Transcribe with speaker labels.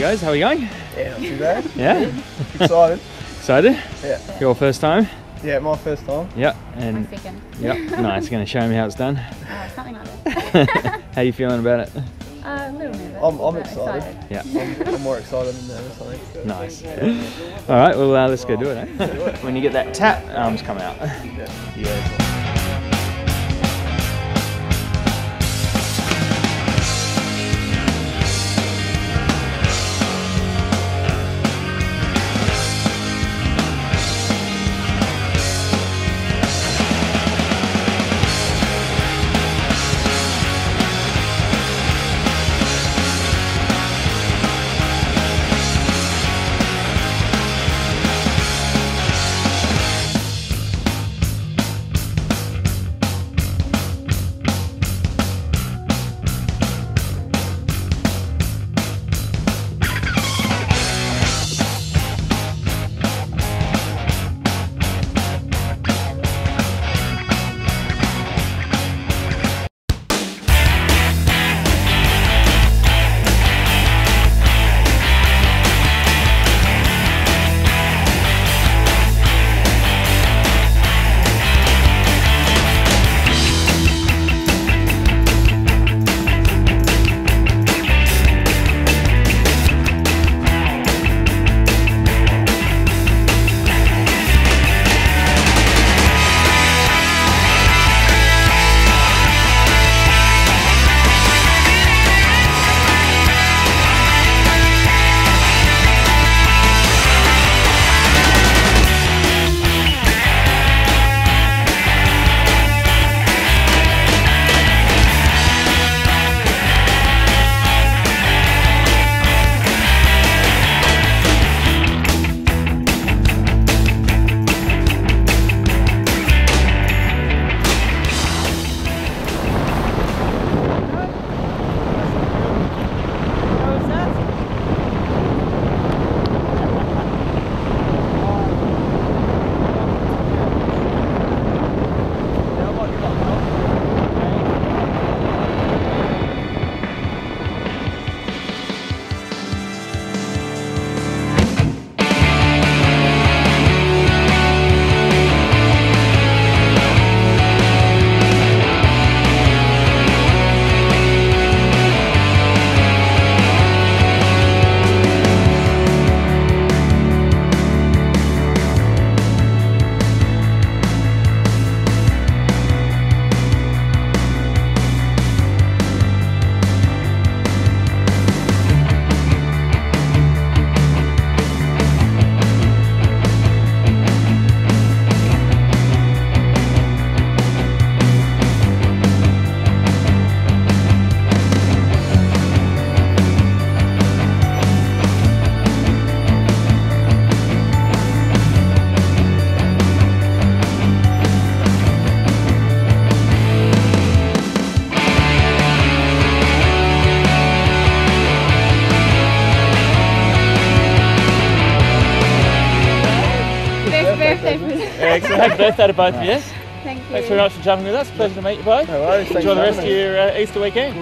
Speaker 1: you guys. How are we going?
Speaker 2: Yeah, not too bad.
Speaker 1: Yeah.
Speaker 2: Excited.
Speaker 1: Excited?
Speaker 2: Yeah.
Speaker 1: Your first time?
Speaker 2: Yeah, my first time.
Speaker 1: Yep.
Speaker 3: My
Speaker 1: And
Speaker 3: second.
Speaker 1: yep. Nice. Going to show me how it's done.
Speaker 3: Uh, something like that.
Speaker 1: how you feeling about it?
Speaker 3: Uh, a little nervous.
Speaker 2: I'm- I'm
Speaker 3: but
Speaker 2: excited.
Speaker 1: Yeah.
Speaker 2: I'm, I'm more excited than nervous, I think.
Speaker 1: Nice. All right. Well, uh, let's go do it. Eh? when you get that tap, arms come out.
Speaker 2: Yeah.
Speaker 3: Best birthday present.
Speaker 1: Excellent. Happy birthday to both of you.
Speaker 3: Thank you.
Speaker 1: Thanks very much for jumping with us. Pleasure to meet you both.
Speaker 2: No worries.
Speaker 1: Enjoy the rest of your uh, Easter weekend.